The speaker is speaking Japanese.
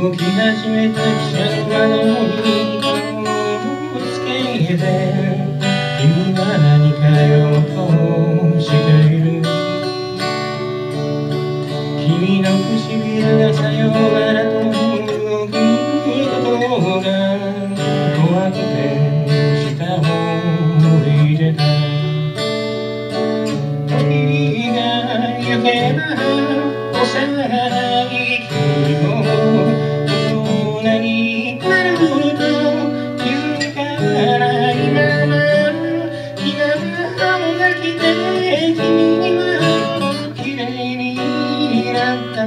動き始めた汽車の窓に顔をつけて君は何かようとしてい。る君の唇がさようならと動くことが怖くて舌を向いてた君が行けば幼なきれいにになった